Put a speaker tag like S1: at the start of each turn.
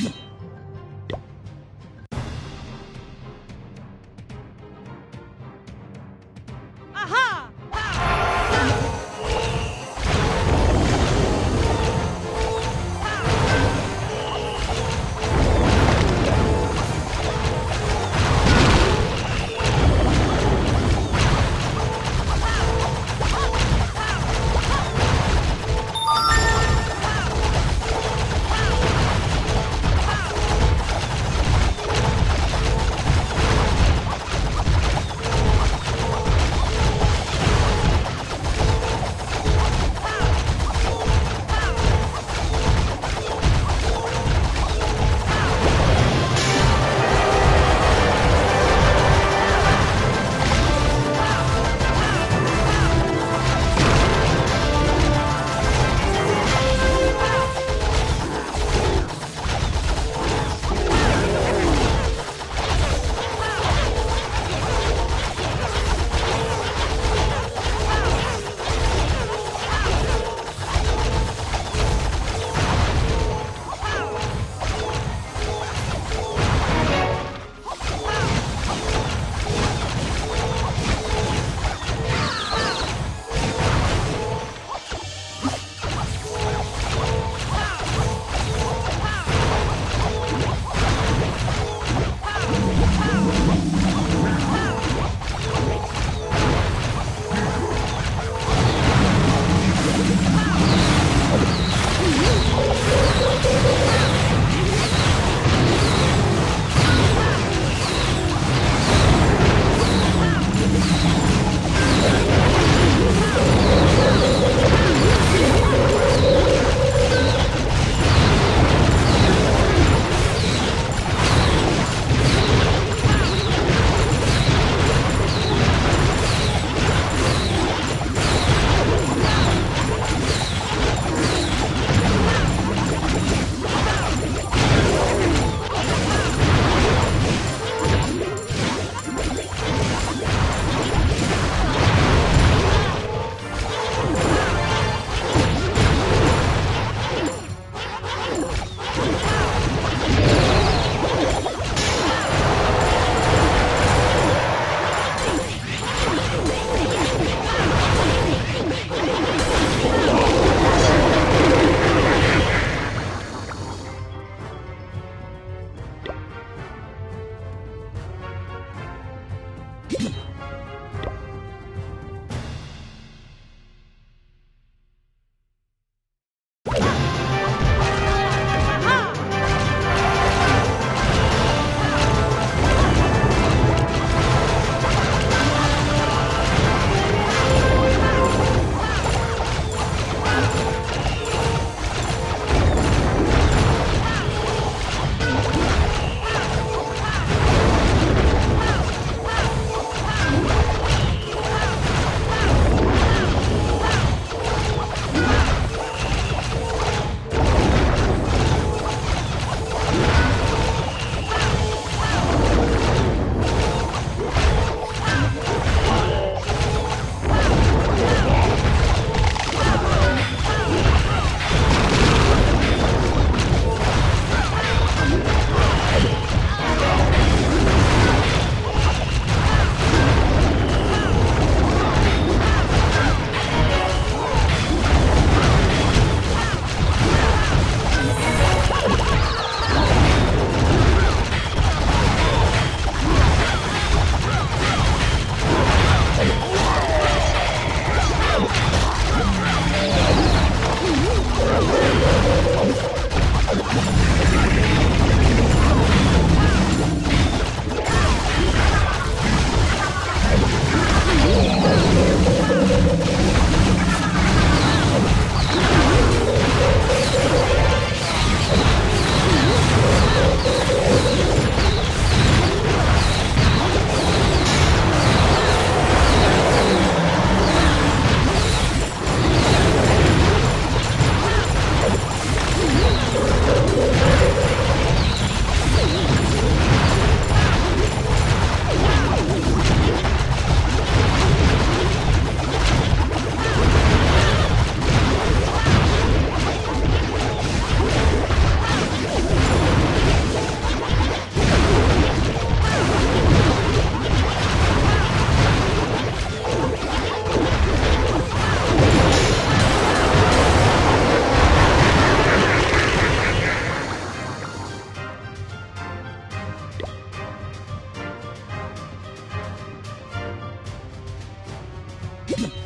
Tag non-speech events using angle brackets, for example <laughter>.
S1: you
S2: Come <laughs> on.